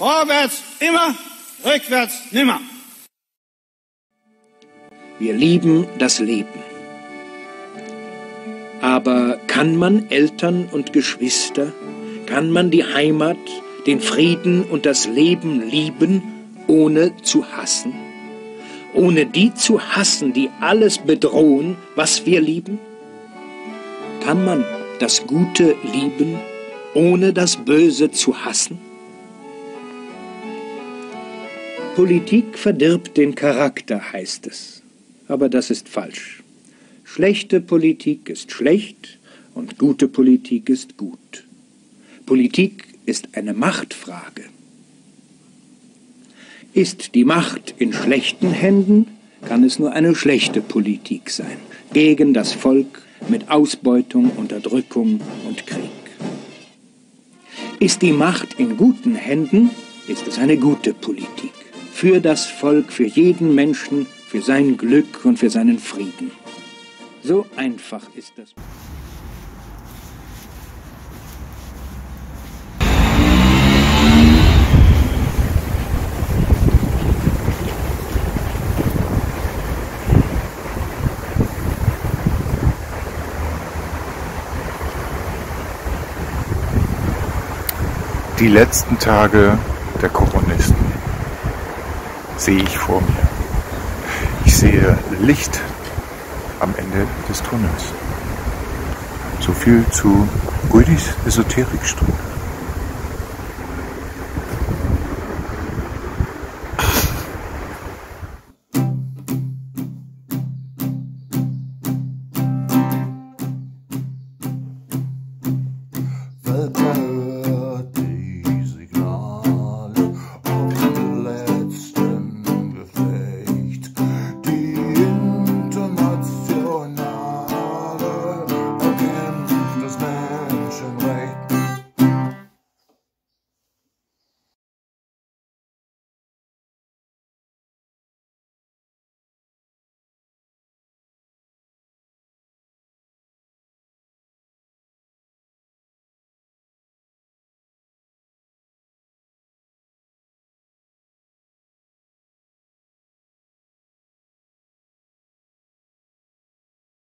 Vorwärts immer, rückwärts nimmer. Wir lieben das Leben. Aber kann man Eltern und Geschwister, kann man die Heimat, den Frieden und das Leben lieben, ohne zu hassen? Ohne die zu hassen, die alles bedrohen, was wir lieben? Kann man das Gute lieben, ohne das Böse zu hassen? Politik verdirbt den Charakter, heißt es. Aber das ist falsch. Schlechte Politik ist schlecht und gute Politik ist gut. Politik ist eine Machtfrage. Ist die Macht in schlechten Händen, kann es nur eine schlechte Politik sein, gegen das Volk mit Ausbeutung, Unterdrückung und Krieg. Ist die Macht in guten Händen, ist es eine gute Politik. Für das Volk, für jeden Menschen, für sein Glück und für seinen Frieden. So einfach ist das. Die letzten Tage der Kommunisten sehe ich vor mir. Ich sehe Licht am Ende des Tunnels. So viel zu Rüdis Esoterikstunde.